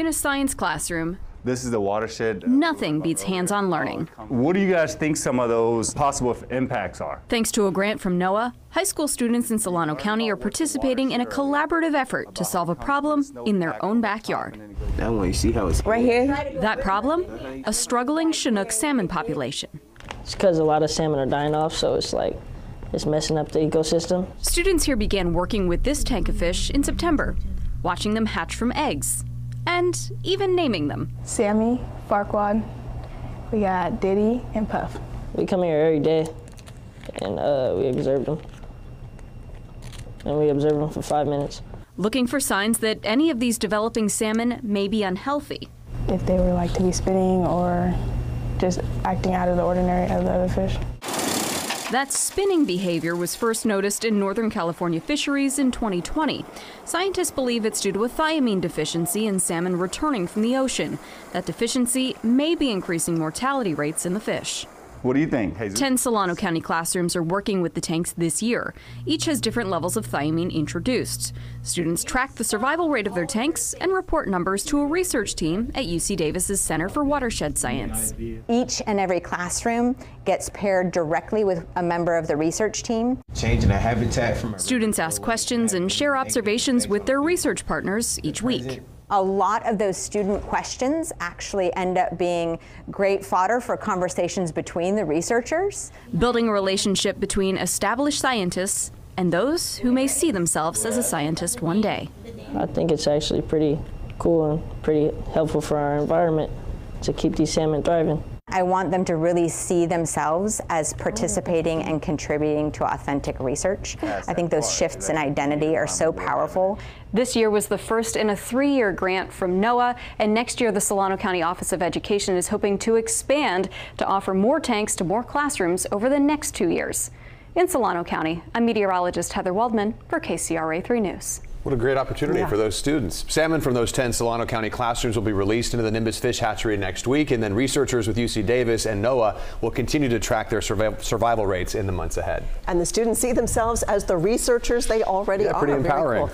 In a science classroom, This is the watershed. nothing beats hands-on learning. What do you guys think some of those possible impacts are? Thanks to a grant from NOAA, high school students in Solano County are participating in a collaborative effort to solve a problem in their own backyard. That one, you see how it's Right here, That problem? A struggling Chinook salmon population. It's because a lot of salmon are dying off, so it's like it's messing up the ecosystem. Students here began working with this tank of fish in September, watching them hatch from eggs, and even naming them. Sammy, Farquaad, we got Diddy, and Puff. We come here every day, and uh, we observe them. And we observe them for five minutes. looking for signs that any of these developing salmon may be unhealthy. If they were like to be spitting or just acting out of the ordinary of the other fish. That spinning behavior was first noticed in Northern California fisheries in 2020. Scientists believe it's due to a thiamine deficiency in salmon returning from the ocean. That deficiency may be increasing mortality rates in the fish. What do you think? Jesus? 10 Solano County classrooms are working with the tanks this year. Each has different levels of thiamine introduced. Students track the survival rate of their tanks and report numbers to a research team at UC Davis's Center for Watershed Science. each and every classroom gets paired directly with a member of the research team. changing the habitat from a Students ask questions and share observations with their research partners each week. A lot of those student questions actually end up being great fodder for conversations between the researchers. Building a relationship between established scientists and those who may see themselves as a scientist one day. I think it's actually pretty cool and pretty helpful for our environment to keep these salmon thriving. I want them to really see themselves as participating and contributing to authentic research. I think those shifts in identity are so powerful. This year was the first in a three year grant from NOAA, and next year the Solano County Office of Education is hoping to expand to offer more tanks to more classrooms over the next two years. In Solano County, I'm meteorologist Heather Waldman for KCRA 3 News. What a great opportunity for those students. Salmon from those 10 Solano County classrooms will be released into the Nimbus Fish Hatchery next week, and then researchers with UC Davis and NOAA will continue to track their survival rates in the months ahead. And the students see themselves as the researchers they already Yeah, are. pretty empowering.